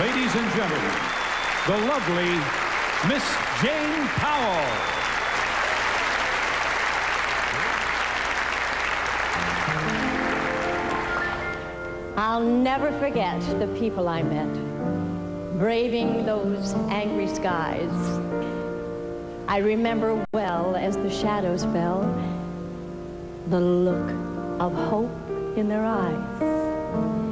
Ladies and gentlemen, the lovely Miss Jane Powell. I'll never forget the people I met, braving those angry skies. I remember well as the shadows fell, the look of hope in their eyes.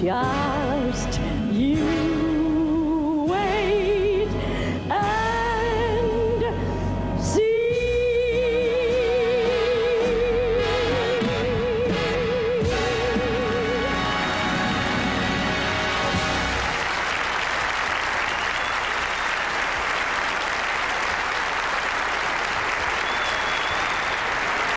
just